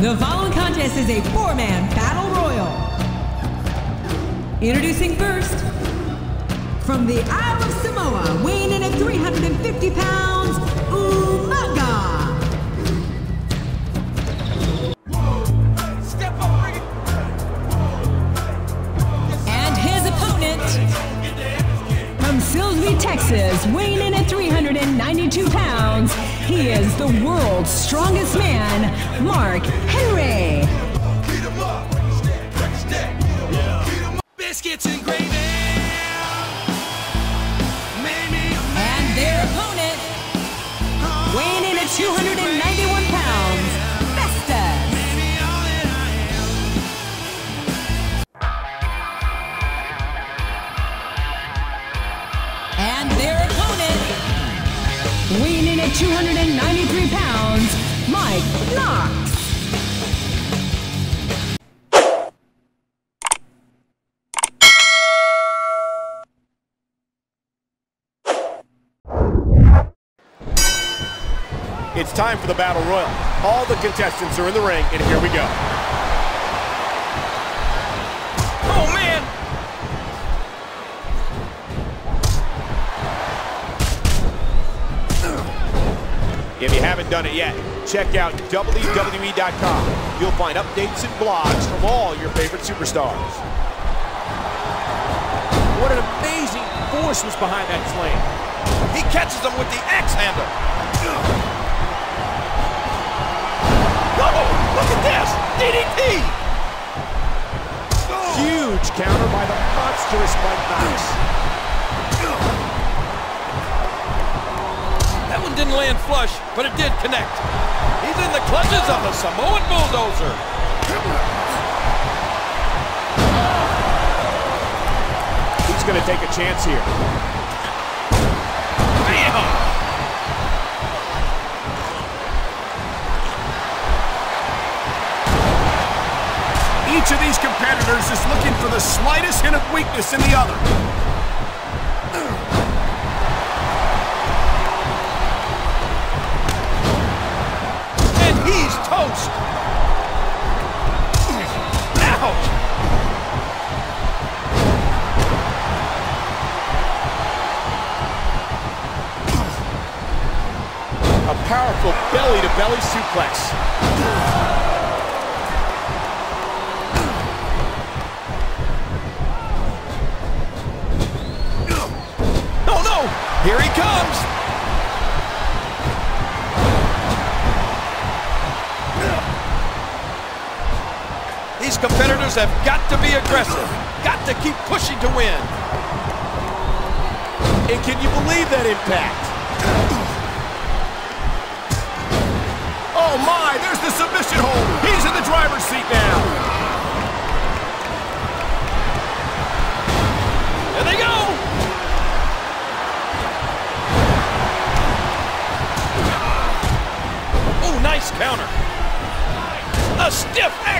The following contest is a four-man battle royal. Introducing first, from the Isle of Samoa, weighing in at 350 pounds, Umaga. And his opponent, from Silsbee, Texas, weighing in at 392 pounds, he is the world's strongest man, Mark Henry. Biscuits and gravy. A And their opponent, weighing in at 291 pounds, Festus. baby, all that I am. And their opponent, weighing in at 293 pounds, Mike Knox. It's time for the Battle Royal. All the contestants are in the ring, and here we go. Oh man! If you haven't done it yet, check out WWE.com. You'll find updates and blogs from all your favorite superstars. What an amazing force was behind that slam. He catches him with the axe handle. Look at this! DDT! Huge counter by the monstrous Mike Knox. That one didn't land flush, but it did connect. He's in the clutches of the Samoan bulldozer. He's going to take a chance here. Bam! Each of these competitors is looking for the slightest hint of weakness in the other. And he's toast. Ouch! A powerful belly-to-belly suplex. Here he comes! These competitors have got to be aggressive. Got to keep pushing to win. And can you believe that impact? Oh my, there's the submission hold. He's in the driver's seat now.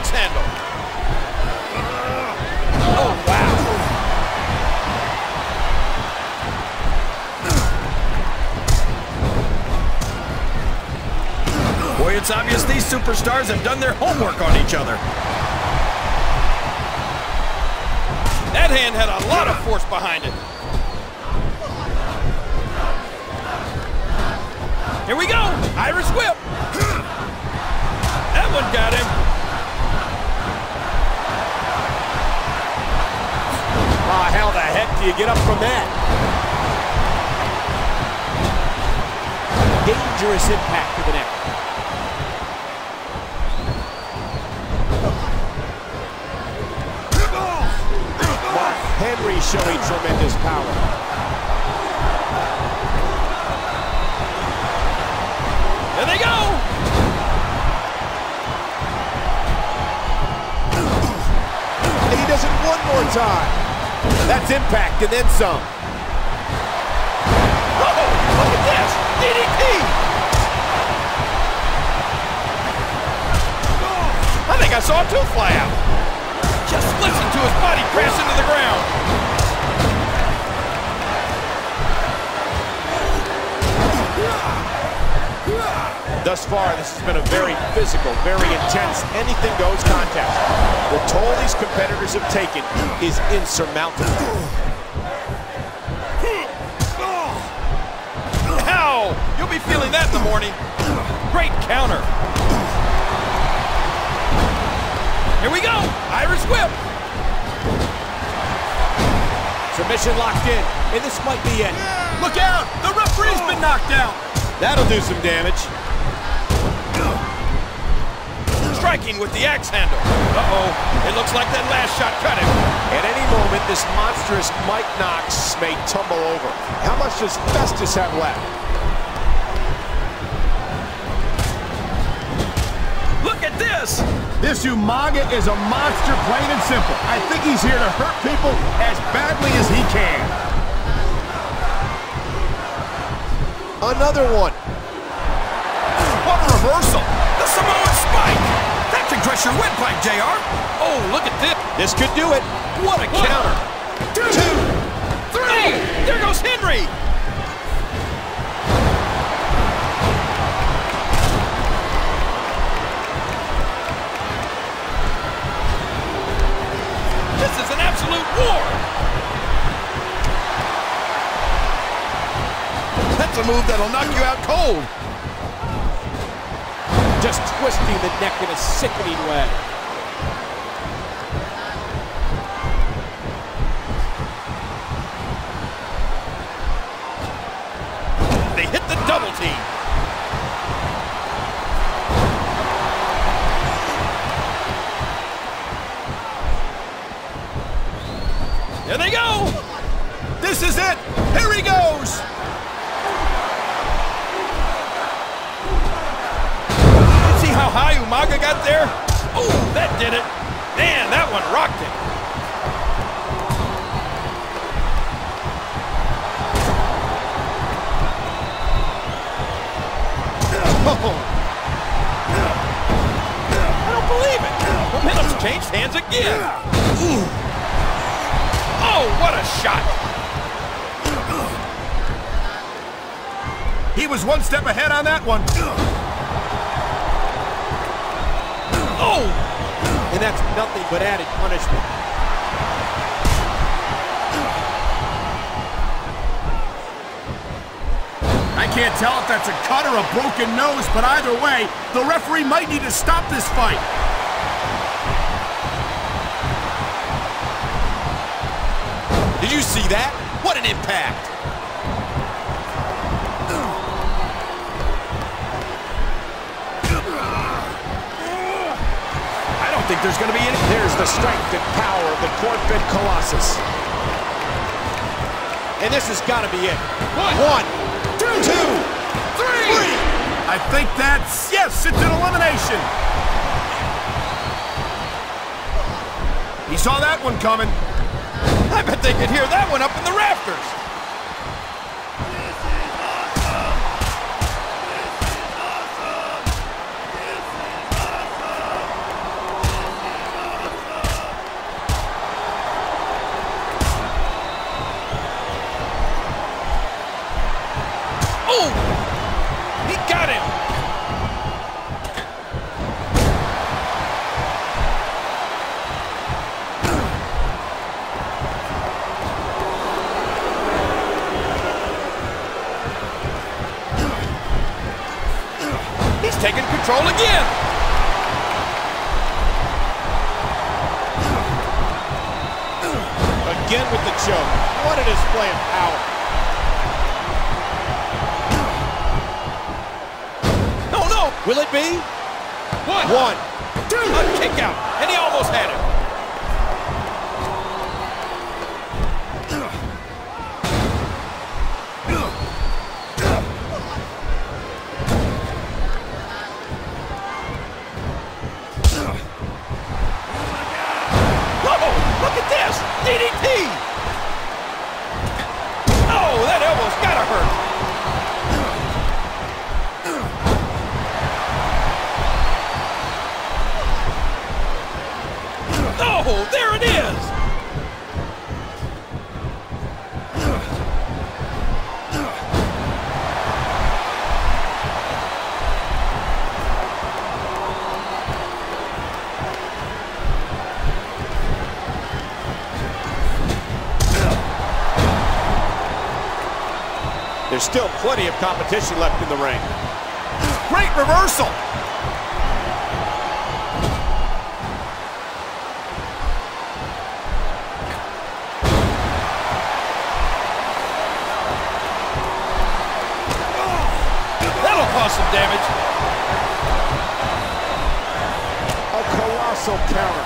Axe handle. Oh, wow. Boy, it's obvious these superstars have done their homework on each other. That hand had a lot of force behind it. Here we go! Irish whip! That one got him. How the heck do you get up from that? Dangerous impact to the neck. Mark Henry showing tremendous power. There they go! He does it one more time. That's impact and then some. Oh, look at this! DDT! Oh, I think I saw a tooth fly out. Just listen to his body crash into the ground. Thus far, this has been a very physical, very intense, anything-goes contest. The toll these competitors have taken is insurmountable. Ow! You'll be feeling that in the morning. Great counter. Here we go. Irish whip. Submission locked in, and this might be it. Look out! The referee's been knocked out! That'll do some damage. Striking with the axe handle. Uh-oh. It looks like that last shot cut him. At any moment, this monstrous Mike Knox may tumble over. How much does Festus have left? Look at this. This Umaga is a monster, plain and simple. I think he's here to hurt people as badly as he can. Another one. What a reversal. The Samoan spike. That can crush your windpipe, JR. Oh, look at this. This could do it. What a counter. Two. Three. There goes Henry. This is an absolute war. That's a move that'll knock you out cold. Just twisting the neck in a sickening way. They hit the double team. There they go. This is it! Here he goes! How high Umaga got there? Oh, that did it. Man, that one rocked him. I don't believe it. Momentum's changed hands again. Oh, what a shot. He was one step ahead on that one. Oh, And that's nothing but added punishment. I can't tell if that's a cut or a broken nose, but either way, the referee might need to stop this fight. did you see that? What an impact. Think there's going to be any... There's the strength and power of the corn-fed Colossus. And this has got to be it. One, two, three. I think that's, yes, it's an elimination. He saw that one coming. I bet they could hear that one up in the rafters. Taking control again! Again with the choke. What a display of power. No, no! Will it be? One! One. A kick out, and he almost had him. Still plenty of competition left in the ring. Great reversal. Oh, that'll cause some damage. A colossal counter.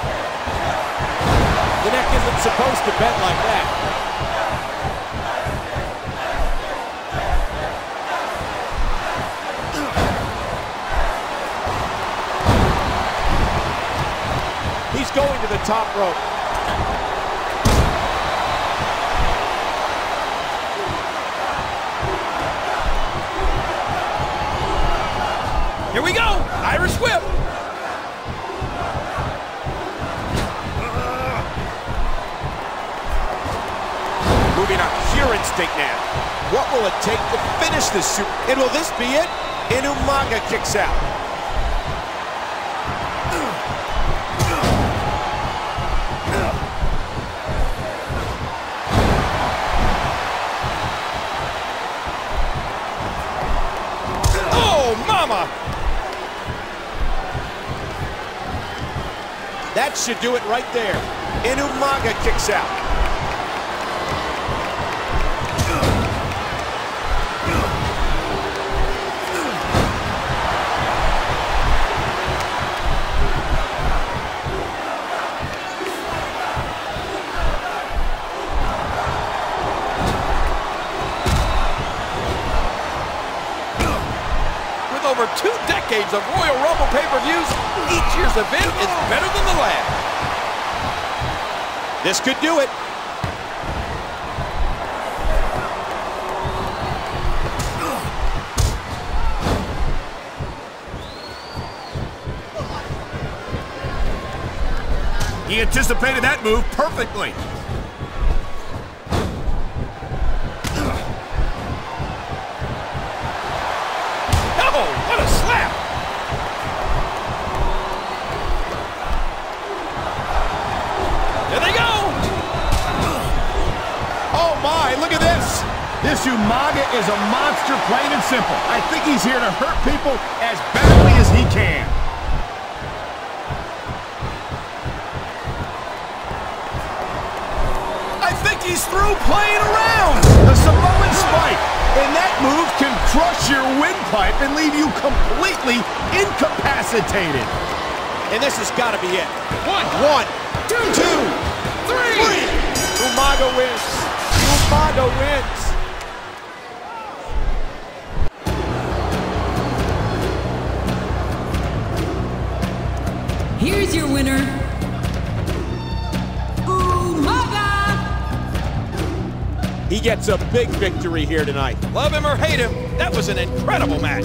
The neck isn't supposed to bend like that. To the top rope. Here we go. Irish whip. Moving on pure instinct now. What will it take to finish this super? And will this be it? Inumaga kicks out. That should do it right there. Inumaga kicks out. With over two decades of Royal Rumble pay-per-views, each year's event is better than the last. This could do it. He anticipated that move perfectly. Oh, what a slap! My, look at this. This Umaga is a monster, plain and simple. I think he's here to hurt people as badly as he can. I think he's through playing around. The Samoan spike. And that move can crush your windpipe and leave you completely incapacitated. And this has got to be it. One, One, two, two, three! three. Umaga wins. Umaga wins. Here's your winner, Umaga! He gets a big victory here tonight. Love him or hate him, that was an incredible match.